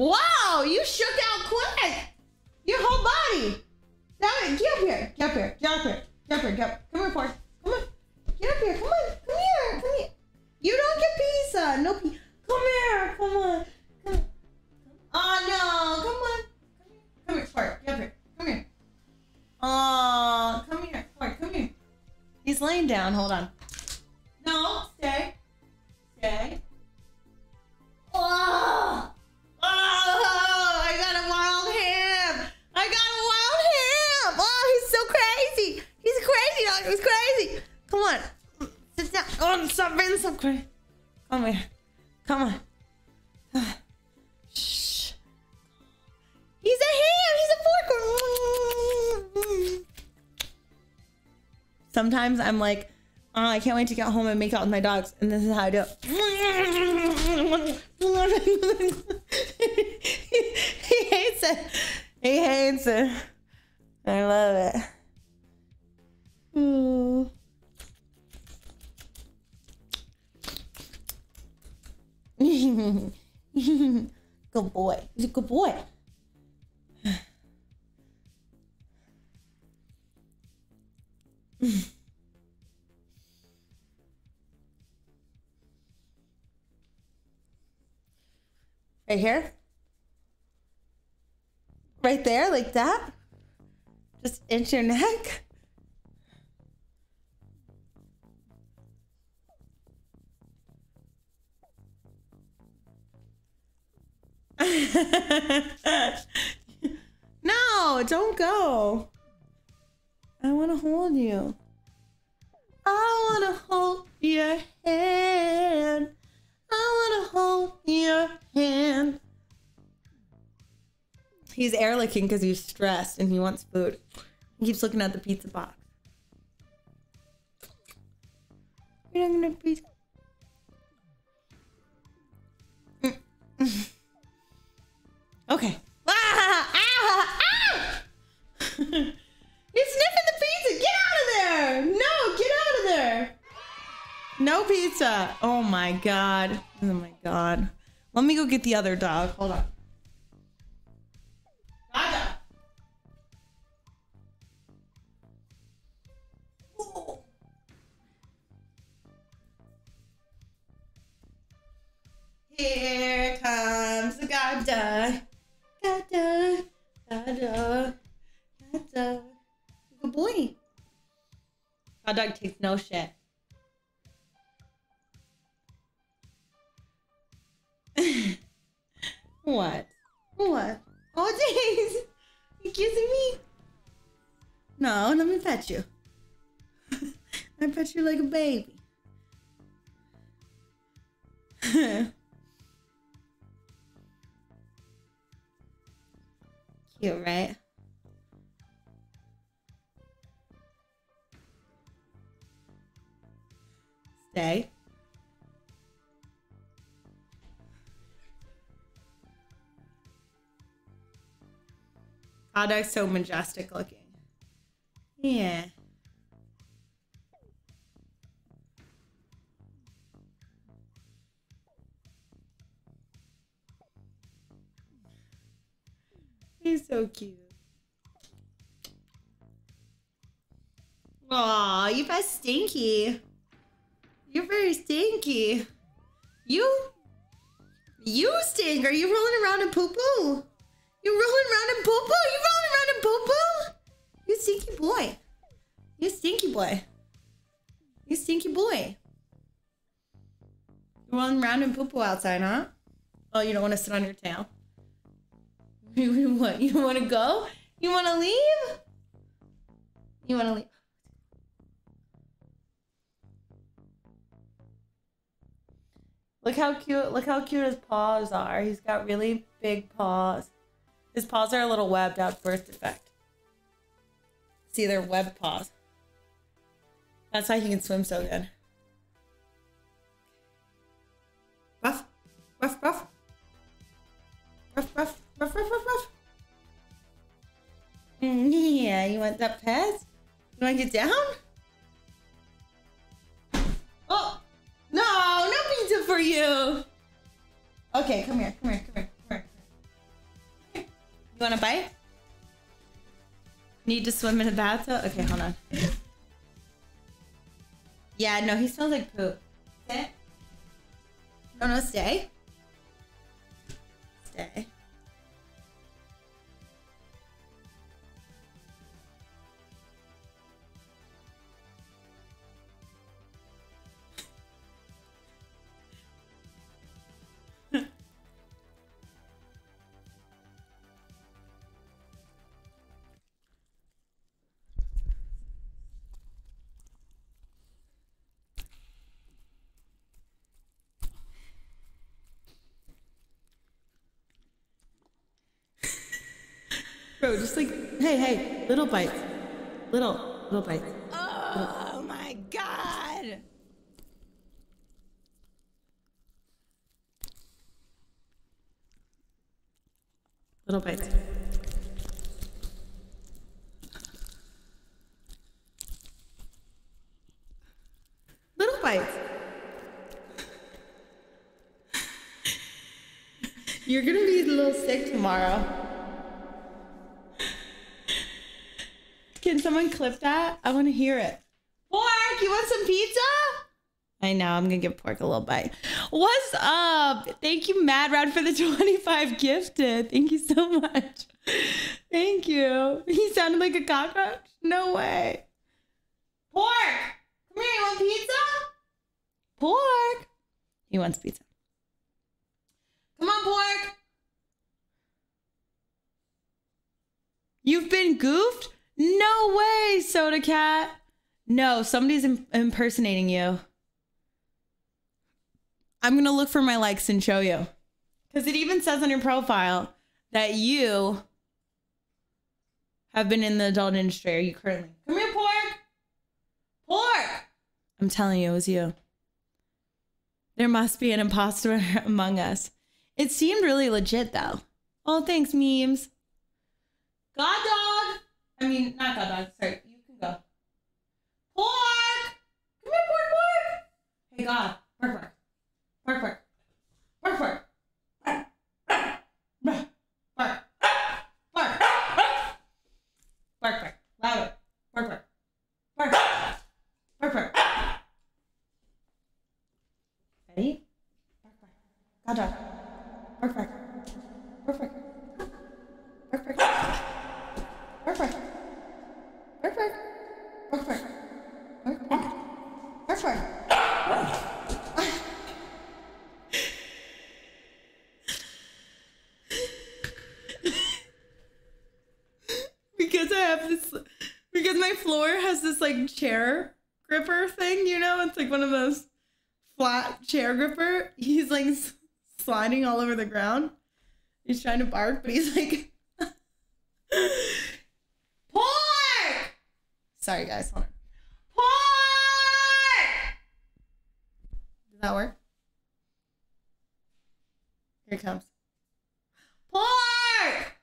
Wow, you shook out quick. Your whole body. Now get up here. Get up here. Get up here. Get up here. Get up. Come here, Forrest. Come on. Get up here. Come on. Come here. Come here. You don't get pizza. No pizza. Come here. Come on. Come. Oh no. Come on. Come here. Come here, Forrest. Get up here. Come here. Oh, come here. Forrest, come here. He's laying down. Hold on. No, Sometimes I'm like, oh, I can't wait to get home and make out with my dogs. And this is how I do it. he hates it. He hates it. I love it. Good boy. He's a good boy. Right here? Right there, like that? Just inch your neck? no, don't go. I want to hold you. I want to hold your hand. I want to hold your hand. He's air licking because he's stressed and he wants food. He keeps looking at the pizza box. You're not gonna pizza. Pizza. Oh my god. Oh my god. Let me go get the other dog. Hold on. Gaga. Here comes the Gaga. Gaga. Gaga. Gaga. Good boy. Hot dog takes no shit. What? What? Oh, jeez. You kissing me? No, let me pet you. I pet you like a baby. Cute, right? Stay. So majestic looking. Yeah. He's so cute. Aw, you are stinky. You're very stinky. You, you stink. Are you rolling around in poo poo? You rolling around in poo poo? You rolling around in poo? You stinky boy. You stinky boy. You stinky boy. You rolling around in poo poo outside, huh? Oh, you don't want to sit on your tail. You what? You want to go? You want to leave? You want to leave? Look how cute, look how cute his paws are. He's got really big paws. His paws are a little webbed out birth defect. See, they're webbed paws. That's why he can swim so good. Ruff, ruff, ruff. Ruff, ruff, ruff, ruff, ruff, ruff. Mm, yeah, you want that pet? You want to get down? Oh! No, no pizza for you. Okay, come here, come here, come here. You want a bite? Need to swim in a bathtub? Okay, hold on. Yeah, no, he smells like poop. Sit. No, no, stay. Stay. Bro, just like, hey, hey, little bites. Little, little bites. Oh my god! Little bites. Little bites. You're gonna be a little sick tomorrow. Can someone clip that? I want to hear it. Pork, you want some pizza? I know, I'm gonna give Pork a little bite. What's up? Thank you, Mad Rad, for the 25 gifted. Thank you so much. Thank you. He sounded like a cockroach? No way. Pork! Come here, you want pizza? Pork! He wants pizza. Come on, Pork! You've been goofed? No way, Soda Cat. No, somebody's Im- impersonating you. I'm gonna look for my likes and show you. Because it even says on your profile that you have been in the adult industry. Are you currently? Come here, pork. Pork. I'm telling you, it was you. There must be an imposter among us. It seemed really legit, though. Oh, thanks, memes. God dog. I mean, not God dog. Sorry, you can go. Pork. Come here, pork, pork. Hey, God. Pork, pork. Bark, bark. Bark, bark. This because my floor has this like chair gripper thing, you know, it's like one of those flat chair gripper. He's like sliding all over the ground. He's trying to bark, but he's like Pork! Sorry guys, hold on. Pork! Does that work? Here it comes. Pork!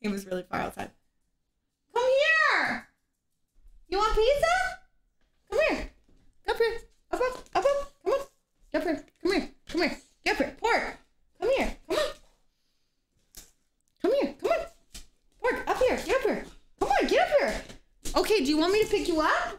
He was really far outside. You want pizza? Come here. Up here. Up, up, up, up. Come on. Up here. Come here. Come here. Up here. Pork. Come here. Come on. Come here. Come on. Pork, up here. Get up here. Come on, get up here. Okay, do you want me to pick you up?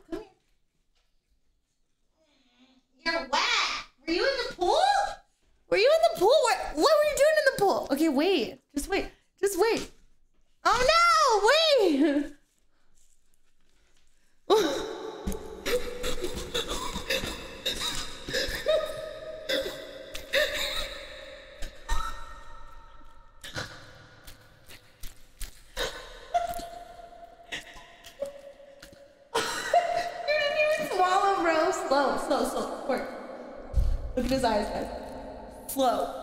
his eyes as flow.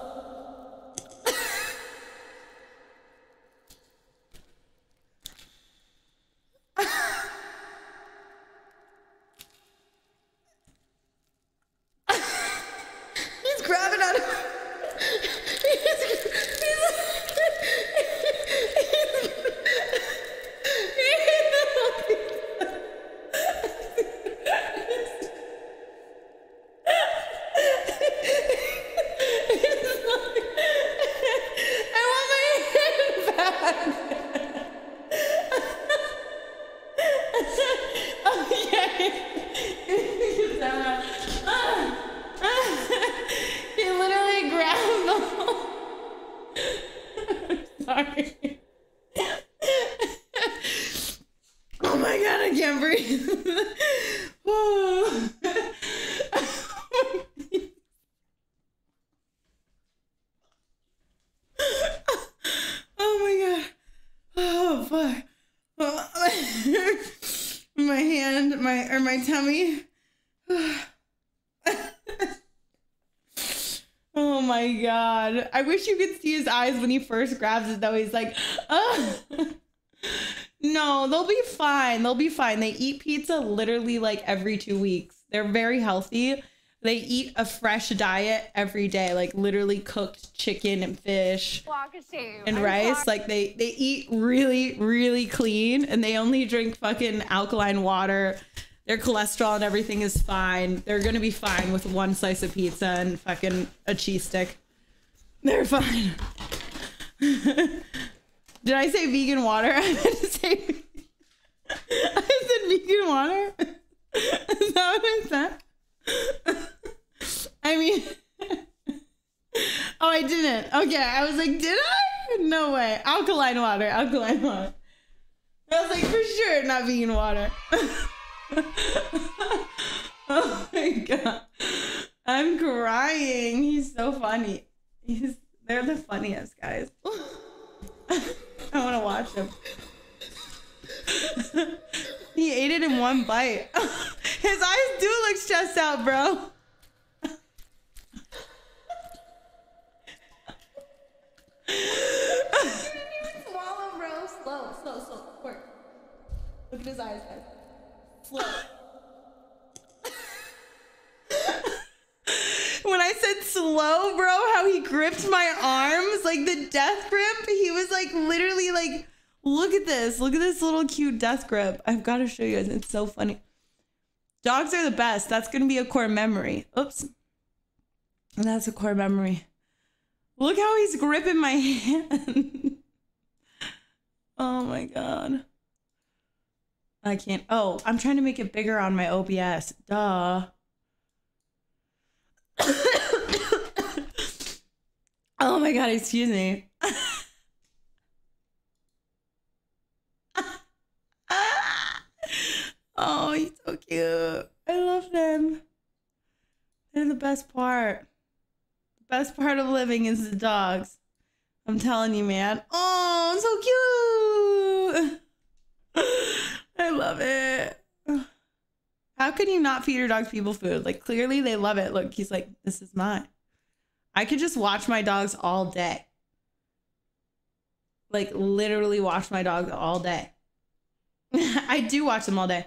Oh, my hand, my or my tummy. oh my god. I wish you could see his eyes when he first grabs it though. He's like, oh. No, they'll be fine. They'll be fine. They eat pizza literally like every two weeks. They're very healthy. They eat a fresh diet every day, like literally cooked chicken and fish and rice. Like they they eat really really clean, and they only drink fucking alkaline water. Their cholesterol and everything is fine. They're gonna be fine with one slice of pizza and fucking a cheese stick. They're fine. Did I say vegan water? I meant to say. I said vegan water. Is that what I said? I mean, oh, I didn't. Okay, I was like, did I? No way. Alkaline water. Alkaline water. I was like, for sure, not vegan water. oh my god, I'm crying. He's so funny. He's they're the funniest guys. I want to watch him. he ate it in one bite. His eyes do look stressed out, bro. Swallow, bro. Slow, slow, slow. Work. His eyes. Slow. when I said slow, bro, how he gripped my arms, like the death grip, he was like literally like, look at this. Look at this little cute death grip. I've got to show you guys. It's so funny. Dogs are the best. That's going to be a core memory. Oops. And That's a core memory. Look how he's gripping my hand. oh my god. I can't. Oh, I'm trying to make it bigger on my OBS. Duh. oh my god, excuse me. oh, he's so cute. I love them. They're the best part. The best part of living is the dogs. I'm telling you, man. Oh, so cute. Love it. How can you not feed your dogs people food? Like clearly they love it. Look, he's like, this is mine. I could just watch my dogs all day. Like literally watch my dogs all day. I do watch them all day.